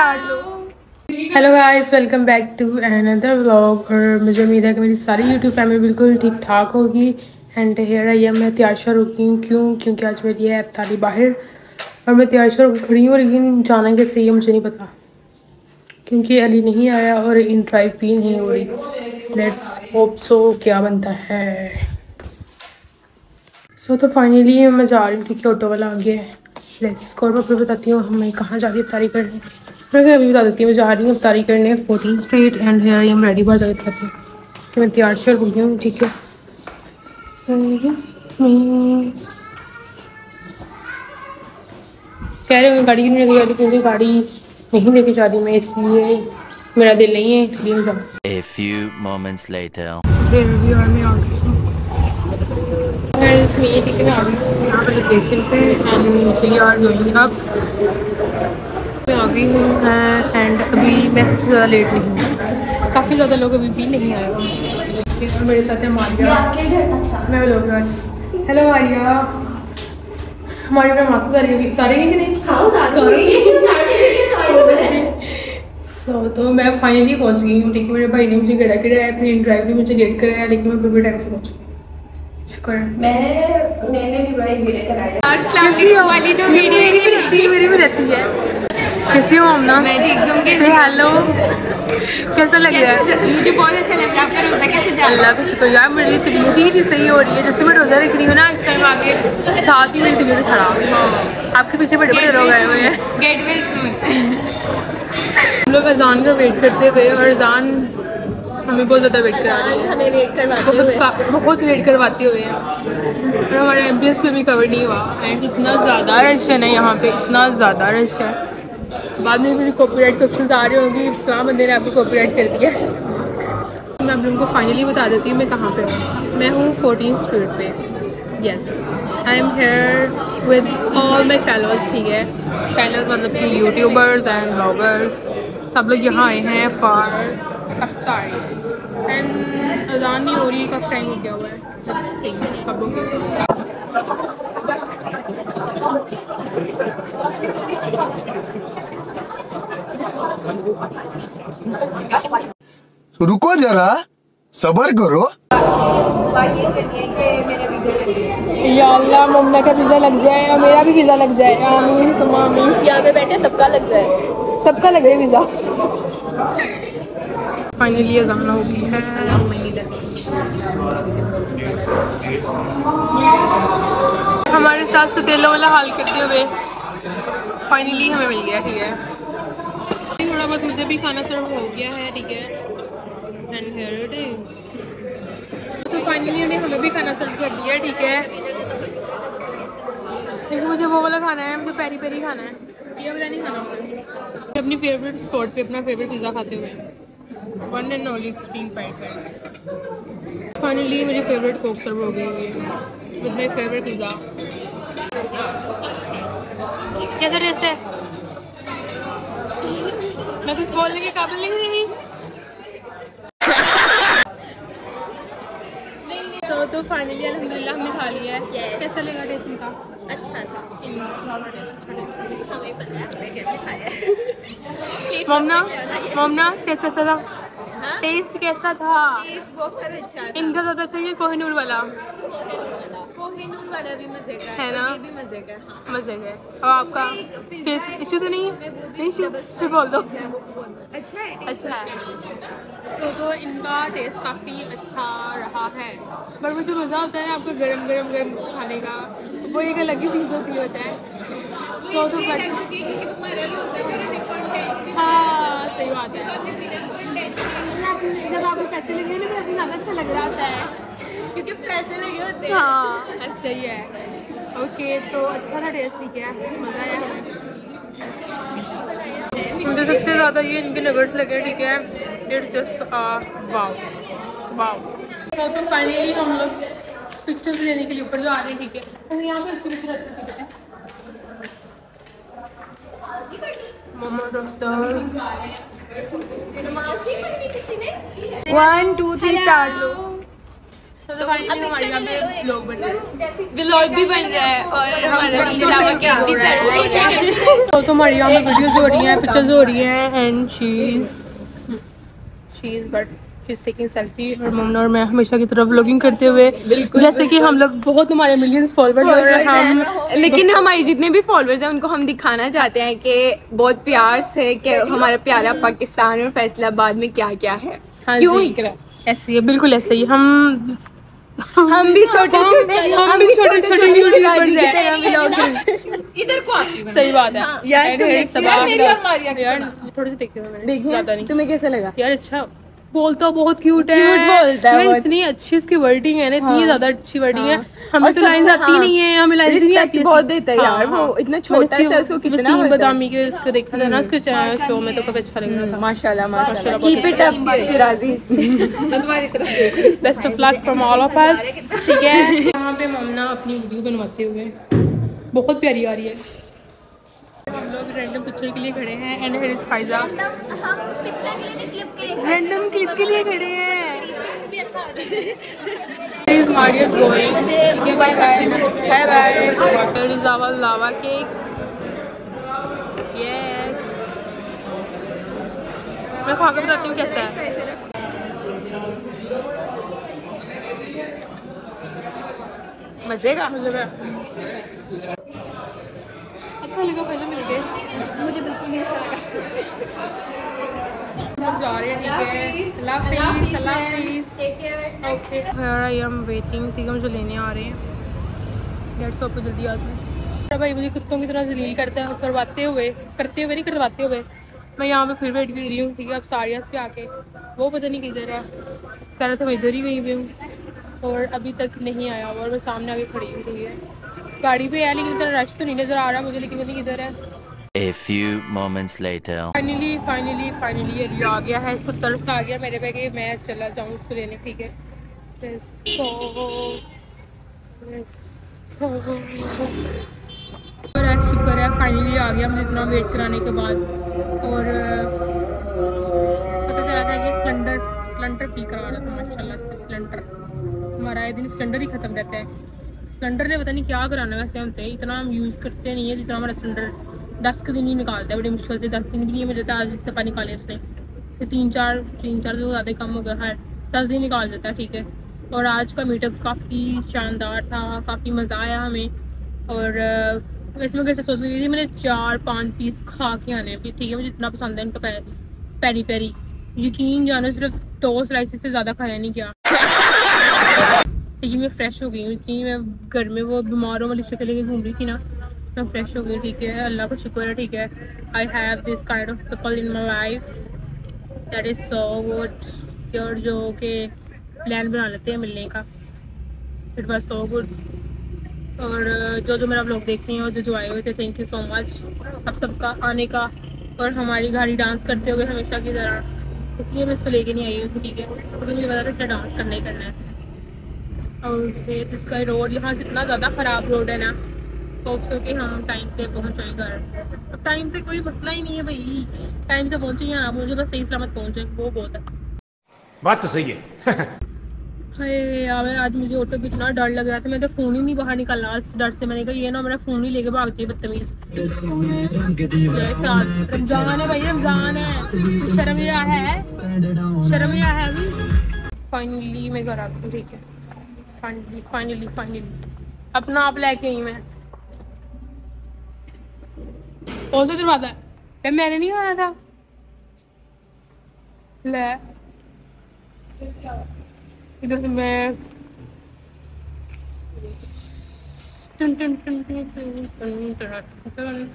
Start hello guys welcome back to another vlog और मुझे उम्मीद है कि मेरी सारी यूट्यूब फैमिली बिल्कुल ठीक ठाक होगी। एंड हेयर आई एम मैं तैयार श्यार हो। क्यों? क्योंकि आज मेरी है अफ्तारी बाहर। और मैं तैयार श्यार होकर खड़ी हूँ लेकिन जाना कैसे ये मुझे नहीं पता। क्योंकि अली नहीं आया और इन ड्राइव भी नहीं हो रही। लेट्स होप सो क्या बनता है। सो so, तो फाइनली मैं जा रही हूँ क्योंकि ऑटो वाला आ गया है। लेट्स और मैं बताती हूँ हमें कहाँ जा रही हूँ अफ्तारी करने मैं अभी बता देती हूँ मैं जा रही हूँ अफ्तारी करने fourteen street and here I am ready बाहर जाकर बताती हूँ। कि मैं तैयार श्यार हो गई हूँ ठीक है। कह रहे हो गाड़ी नहीं लेके जा रही क्योंकि गाड़ी नहीं लेके जा रही मैं इसलिए मेरा दिल नहीं है इसलिए मैं जाऊँ A few moments later. मैं आ गई यहाँ पर लोकेशन पे and we are going up मैं गई हूँ एंड अभी मैं सबसे ज़्यादा लेट नहीं हूँ। काफ़ी ज़्यादा लोग अभी भी नहीं आए हुए मेरे साथ है मारिया। मैं लोग हेलो मारिया। हमारी अपना मास्क उतारी होगी। उतारेंगे कि नहीं? सो तो मैं फाइनली पहुँच गई हूँ। ठीक है मेरे भाई ने मुझे गड़ा कराया अपनी ड्राइव ने मुझे लेट कराया लेकिन मैं बिल्कुल टाइम से पहुँच गई मैं मैंने भी बड़े वीडियो कराए। वाली जो वीडियो मेरी भी रहती है। कैसी हो हमना मैं से हेलो कैसा लग रहा है? मुझे बहुत अच्छा लग रहा है आपका रोजा कैसे जा अल्लाह का शुक्र यार मेरी तबीयत ही नहीं सही हो रही है। जब से मैं रोज़ा रख रही हूँ ना इस टाइम आगे साथ ही मेरी तबीयत खराब आपके पीछे बड़े बड़े लोग आए हुए हैं। गेट वेल हम लोग अजान का वेट करते हुए और अजान हमें बहुत ज़्यादा वेट करा रही है। हमें वेट करवाते हुए। बहुत वेट करवाते हुए हैं। और हमारे एम पे भी कवर नहीं हुआ। एंड इतना ज़्यादा रश है ना यहाँ पे इतना ज़्यादा रश है। बाद में मुझे कॉपीराइट के ऑप्शन आ रहे होंगे इस्लाम बंदे ने आपको कॉपीराइट कर दिया। है मैं आप लोगों को फाइनली बता देती हूँ, मैं कहाँ पे हूँ। मैं हूँ फोर्टीन स्ट्रीट पे। Yes I am here with all my fellows ठीक है। फेलोज मतलब कि यूट्यूबर्स एंड ब्लॉगर्स सब लोग यहाँ आए हैं फॉर एंड अजान नहीं हो रही, कब टाइम हो गया हुआ है? होगी रुको जरा सबर करो। या अल्लाह मम्मा का पिज़्ज़ा लग जाए और मेरा भी पिज़्ज़ा लग जाए। आमीन सुमा आमीन यहाँ पे बैठे सबका लग जाए। सबका लगे पिज़्ज़ा फाइनली अजान हो गई है। हमारे साथ सुतेलों वाला हाल करते हुए फाइनली हमें मिल गया ठीक है। थोड़ा बहुत मुझे भी खाना सर्व हो गया है, ठीक है? एंड हियर इट इज़ तो फाइनली उन्हें हमें भी खाना सर्व कर दिया, ठीक है? लेकिन मुझे वो वाला खाना है, मुझे पेरी पेरी खाना है। ये नहीं खाना अपनी फेवरेट स्पॉट पे, अपना फेवरेट पिज़्ज़ा खाते हुए। One and only extreme five finally मेरी फेवरेट कोक सर्व हो गई है। विद माई फेवरेट पिज़्ज़ा कैसा टेस्ट है? मैं कुछ बोलने के काबिल नहीं रही। तो तो फाइनली अल्हम्दुलिल्लाह हमने खा लिया है। Yes. कैसा लगा टेस्ट इनका अच्छा था। इन हमें पता है कैसे खाया ममना ममना टेस्ट कैसा था? हाँ? टेस्ट कैसा था? टेस्ट बहुत अच्छा था। इनका ज़्यादा चाहिए कोहिनूर वाला? कोहिनूर वाला। भी मज़े का है ना? भी मज़े का हाँ। मज़े और आपका फेस इशू तो नहीं है? नहीं इशू फिर बोल दो। अच्छा है अच्छा है। सो तो इनका टेस्ट काफ़ी अच्छा रहा है। पर जो मज़ा होता है ना आपको गरम गरम गरम खाने का वो एक अलग ही चीज़ होती है होता है। सो तो हाँ सही बात है। जब आपको पैसे लगे ना फिर आपको ज़्यादा अच्छा लग रहा होता है। क्योंकि पैसे लगे होते हैं। हाँ। ऐसा ही है। ओके तो अच्छा था टेस्ट है मज़ा आया। मुझे सबसे ज़्यादा ये इनके नगर्स लगे ठीक है? इट्स जस्ट वाव वाव तो तो फाइनली हम लोग पिक्चर्स लेने के लिए ऊपर जो आ रहे हैं ठीक है? तो यहाँ पे अच्छी अच्छी रहती ठीक है? ने? वन टू थ्री स्टार्ट लो। तो हमारे यहाँ बन रहा व्लॉग भी बन रहा है और हमारा पिजामा केक भी सर्व हो। गया है तो हमारे यहाँ पे वीडियोस हो रही हैं पिक्चर्स हो रही हैं and she is but is taking selfie और ममना और मैं हमेशा की तरह व्लॉगिंग करते हुए जैसे कि हम लोग बहुत हमारे मिलियंस फॉलोअर्स और हम लेकिन हमारे जितने भी फॉलोअर्स हैं उनको हम दिखाना चाहते हैं कि बहुत प्यार से कि हमारा प्यारा पाकिस्तान और फैसलाबाद में क्या क्या है हाँ क्यों। ऐसे ही है बिल्कुल ऐसे ही। हम हम भी छोटे छोटे हम भी छोटे छोटे शिवाजी की तरह हैं इधर को आपकी सही बात है। यार, तुम मेरी और मारिया की यार थोड़ी सी देखी मैंने देखिए ज़्यादा नहीं। तुम्हें कैसा लगा? यार अच्छा। बोलता बहुत क्यूट है। Cute बोलता है इतनी अच्छी उसकी वर्डिंग है ना इतनी हाँ। ज़्यादा अच्छी वर्डिंग है। हाँ। हमें तो लाइन आती हाँ। नहीं है हमें लाइन नहीं आती बहुत देता है यार, वो इतना छोटा सा उसको कितना बदामी के उसको देखा था ना उसके शो में तो काफ़ी अच्छा लग रहा था। माशाल्लाह माशाल्लाह माशाल्लाह, कीप इट अप शिराजी। तुम्हारी तरफ़ best of luck from all of us ठीक है? यहाँ पे ममना अपनी वीडियो बनवाते हुए। बहुत प्यारी आ रही है। हम लोग रैंडम पिक्चर के लिए खड़े हैं एंड हेयर इज़ फाइजा हम पिक्चर के लिए क्लिप के लिए रैंडम क्लिप के लिए खड़े हैं Marius going. Okay, bye bye. Bye bye. There is our lava cake. Yes. मैं खा के बताती हूँ कैसा है मज़े का अच्छा लगा पैसे मिल गए मुझे बिल्कुल नहीं अच्छा लगा। लोग जा रहे हैं ठीक है अल्लाह हाफिज़ अल्लाह हाफिज़ okay here I am waiting ठीक है मुझे लेने आ रहे हैं। डेढ़ सौ पे जल्दी आ जाए भाई मुझे कुत्तों की तरह जलील करते करवाते हुए करते हुए नहीं करवाते हुए। मैं यहाँ पे फिर कर रही हूँ ठीक है अब सारियास पे आके। वो पता नहीं किधर है। कह रहा था मैं इधर ही कहीं पे हूँ। और अभी तक नहीं आया और मैं सामने आके खड़ी हुई है। गाड़ी पे है लेकिन इतना रश तो नहीं नज़र आ रहा मुझे लेकिन मुझे किधर है। A few moments later. Finally finally finally ये आ गया है इसको तरस आ गया मेरे पे कि मैं चला जाऊँ उसको लेने ठीक है. शुक्र है शुक्र है फाइनली आ गया मुझे इतना वेट कराने के बाद। और पता चला था कि सिलेंडर सिलेंडर फिल करा रहा था माशाल्लाह से सिलेंडर हमारा आए दिन सिलेंडर ही ख़त्म रहता है। सिलेंडर ने पता नहीं क्या कराना वैसे हमसे इतना हम यूज़ करते नहीं है, जितना हमारा सिलेंडर दस के दिन ही निकालता है, बड़ी मुश्किल से दस दिन भी नहीं मिलता आज इस्तीफा निकाले उसने। तो तीन चार तीन चार दिन ज़्यादा कम हो गया हर दस दिन निकाल देता है, ठीक है। और आज का मीटअप काफ़ी शानदार था, काफ़ी मज़ा आया हमें। और वैसे मैं घर से सोच रही थी, मैंने चार पाँच पीस खा के आने हैं, ठीक है, मुझे इतना पसंद है इनका पेरी पेरी यकीन जानो, सिर्फ़ दो स्लाइसिस से ज़्यादा खाया नहीं क्या लेकिन मैं फ्रेश हो गई हूँ कि मैं घर में वो बीमारों वाली शक्ल लेके घूम रही थी ना, मैं फ्रेश हो गई ठीक है, अल्लाह का शुक्र है, ठीक है। I have this kind of people in my life that is so good और जो के प्लान बना लेते हैं मिलने का। इट वॉज़ सो गुड और जो जो मेरा ब्लॉग हैं और जो जो आए हुए थे थैंक यू सो मच आप सबका आने का और हमारी गाड़ी डांस करते हुए हमेशा की तरह। इसलिए मैं इसको लेके नहीं आई हूँ, ठीक है, क्योंकि मुझे पता था इसका डांस करना ही करना है। और फिर इसका रोड यहाँ से इतना ज़्यादा ख़राब रोड है ना तो सो कि हम टाइम से पहुँच जाए घर। अब टाइम से कोई मसला ही नहीं है भाई। टाइम से पहुँचे यहाँ पहुँचे बस सही सलामत पहुँचे वो बहुत है। बात तो सही है। हाय यार आज मुझे ऑटो पे इतना डर लग रहा था मैं तो फ़ोन ही नहीं बाहर निकाला इस डर से। मैंने कहा ये ना मेरा फ़ोन ही लेके भाग जाए बदतमीज। रमज़ान है भाई रमज़ान है। शर्म या है शर्म या है। फाइनली मैं घर आ गई ठीक है। फाइनली फाइनली फाइनली अपना आप लेके आई मैं और तो दरवाज़ा है मैंने नहीं आया था ले इधर से मैं टन टन टन टन टन टन टन टन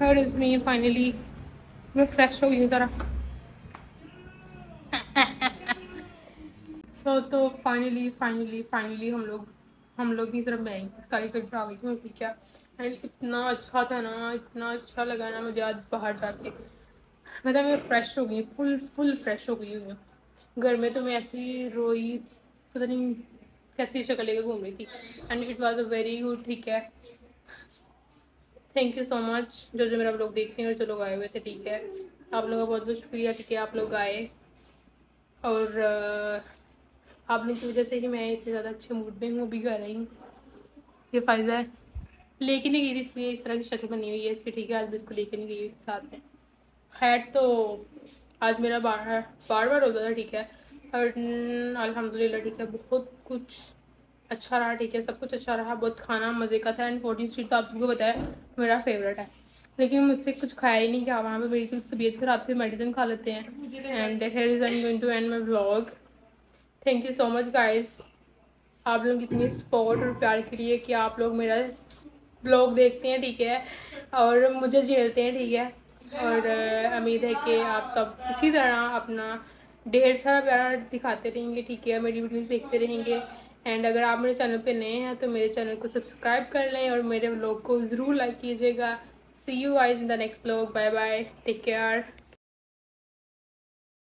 Here is me finally मैं फ्रेश हो गई हूँ जरा सो तो फाइनली फाइनली फाइनली हम लोग हम लोग भी सिर्फ़ मैं कारी करके आ गई हूँ ठीक है एंड इतना अच्छा था ना, इतना अच्छा लगा ना मुझे आज बाहर जाके। मतलब मैं फ्रेश हो गई फुल फुल फ्रेश हो गई हूँ। घर में तो मैं ऐसी रोई, पता नहीं कैसी शक्ल लेकर घूम रही थी। And it was a very good ठीक है। थैंक यू सो मच जो जो मेरा लोग देखते हैं और जो लोग आए हुए थे, ठीक है। आप लोगों का बहुत बहुत शुक्रिया, ठीक है। आप लोग आए। और आप लोगों की वजह से ही मैं इतने ज़्यादा अच्छे मूड में हूँ अभी घर आई हूँ। ये फ़ायदा है। लेके नहीं गई थी इसलिए इस तरह की शक्ल बनी हुई है। इसकी ठीक है आज मैं इसको लेके नहीं गई साथ में। हैड तो आज मेरा बार बार बार होता था ठीक है। और अल्हम्दुलिल्लाह ठीक है बहुत कुछ अच्छा रहा ठीक है। सब कुछ अच्छा रहा बहुत खाना मज़े का था। एंड फोर्टीन स्ट्रीट तो आप सबको बताया मेरा फेवरेट है। लेकिन मुझसे कुछ खाया ही नहीं गया। वहाँ पे मेरी तो तबीयत खराब थी मेडिसिन खा लेते हैं। And here is I going to end my vlog thank you so much guys आप लोग इतनी सपोर्ट और प्यार के लिए कि आप लोग मेरा ब्लॉग देखते हैं, ठीक है? और मुझे झेलते हैं, ठीक है? और उम्मीद है कि आप सब इसी तरह अपना ढेर सारा प्यार दिखाते रहेंगे, ठीक है? मेरी वीडियोस देखते रहेंगे। एंड अगर आप मेरे चैनल पे नए हैं तो मेरे चैनल को सब्सक्राइब कर लें और मेरे ब्लॉग को ज़रूर लाइक कीजिएगा। See you guys in the next vlog bye bye take care